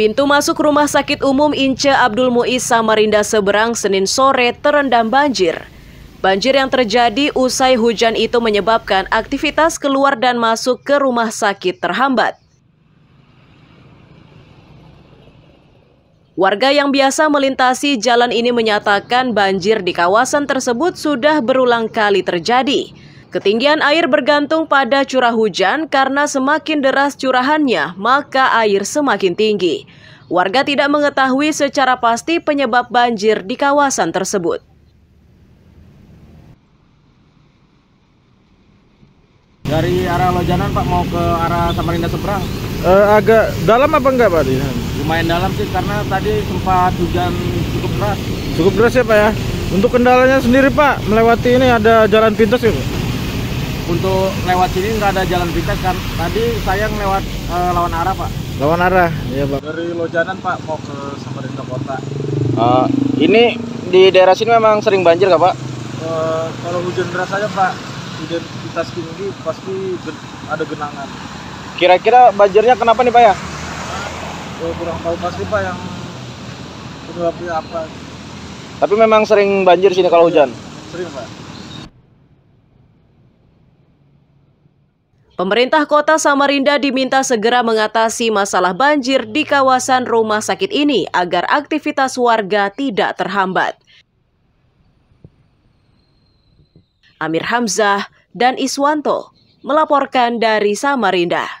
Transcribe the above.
Pintu masuk Rumah Sakit Umum Ince Abdul Muiz Samarinda Seberang Senin sore terendam banjir. Banjir yang terjadi usai hujan itu menyebabkan aktivitas keluar dan masuk ke rumah sakit terhambat. Warga yang biasa melintasi jalan ini menyatakan banjir di kawasan tersebut sudah berulang kali terjadi. Ketinggian air bergantung pada curah hujan karena semakin deras curahannya, maka air semakin tinggi. Warga tidak mengetahui secara pasti penyebab banjir di kawasan tersebut. Dari arah Lojanan Pak mau ke arah Samarinda seberang. Eh, agak dalam apa enggak Pak? Lumayan dalam sih karena tadi sempat hujan cukup deras. Cukup deras ya Pak ya. Untuk kendalanya sendiri Pak, melewati ini ada jalan pintas ya Pak? Untuk lewat sini nggak ada jalan pintas kan. Tadi saya lewat eh, lawan arah Pak. Lawan arah, ya Pak. Dari Lojanan Pak mau ke Samarinda Kota. Uh, ini di daerah sini memang sering banjir nggak Pak? Eh, kalau hujan deras aja Pak, identitas tinggi pasti gen- ada genangan. Kira-kira banjirnya kenapa nih Pak ya? Eh, kurang tahu pasti Pak yang penyebabnya apa. Tapi memang sering banjir sini kalau hujan. Sering Pak. Pemerintah Kota Samarinda diminta segera mengatasi masalah banjir di kawasan rumah sakit ini agar aktivitas warga tidak terhambat. Amir Hamzah dan Iswanto melaporkan dari Samarinda.